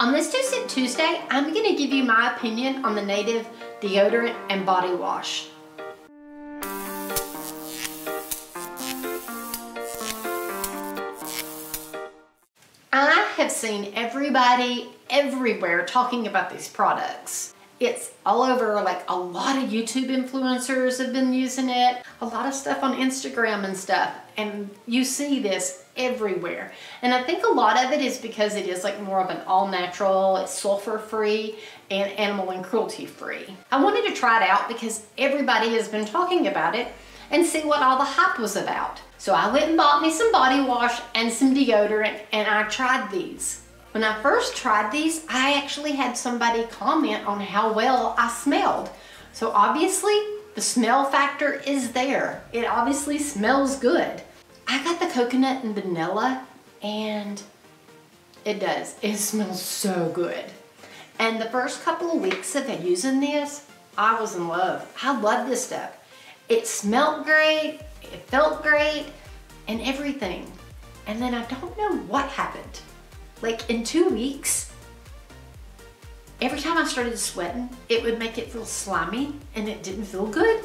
On this Two Cent Tuesday, I'm gonna give you my opinion on the Native deodorant and body wash. I have seen everybody everywhere talking about these products. It's all over, like a lot of YouTube influencers have been using it, a lot of stuff on Instagram and stuff, and you see this everywhere. And I think a lot of it is because it is like more of an all natural, it's sulfur free and animal and cruelty free. I wanted to try it out because everybody has been talking about it and see what all the hype was about. So I went and bought me some body wash and some deodorant and I tried these. When I first tried these, I actually had somebody comment on how well I smelled. So obviously, the smell factor is there. It obviously smells good. I got the coconut and vanilla and it does. It smells so good. And the first couple of weeks of using this, I was in love. I love this stuff. It smelled great, it felt great, and everything. And then I don't know what happened. Like in two weeks, every time I started sweating, it would make it feel slimy and it didn't feel good.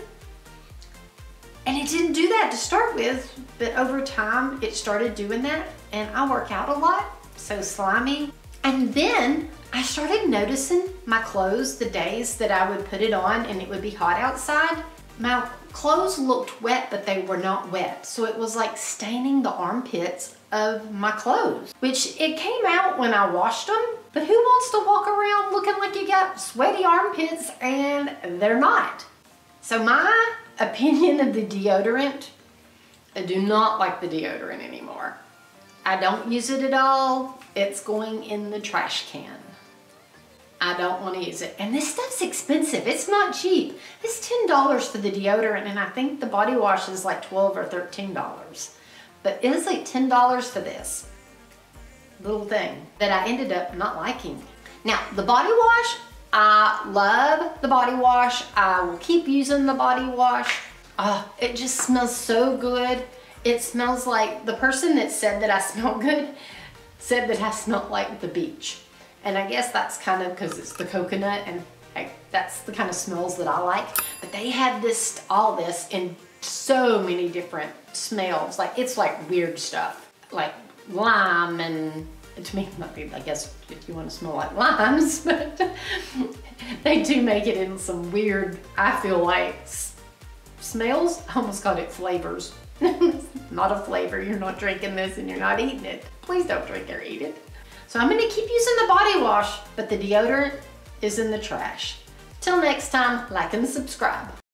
And it didn't do that to start with, but over time it started doing that and I work out a lot, so slimy. And then I started noticing my clothes the days that I would put it on and it would be hot outside. My clothes looked wet, but they were not wet. So it was like staining the armpits of my clothes, which it came out when I washed them, but who wants to walk around looking like you got sweaty armpits and they're not? So my opinion of the deodorant, I do not like the deodorant anymore. I don't use it at all. It's going in the trash can. I don't want to use it. And this stuff's expensive. It's not cheap. It's $10 for the deodorant and I think the body wash is like 12 or $13. But it was like $10 for this little thing that I ended up not liking. Now, the body wash, I love the body wash. I will keep using the body wash. Uh, it just smells so good. It smells like, the person that said that I smell good said that I smelled like the beach. And I guess that's kind of because it's the coconut and I, that's the kind of smells that I like. But they have this, all this in so many different smells. Like it's like weird stuff, like lime and to me, might be, I guess, if you want to smell like limes, but they do make it in some weird, I feel like, smells. I almost called it flavors. not a flavor. You're not drinking this and you're not eating it. Please don't drink or eat it. So I'm to keep using the body wash, but the deodorant is in the trash. Till next time, like and subscribe.